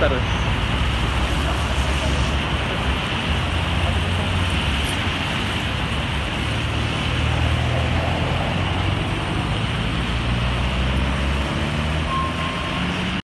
better.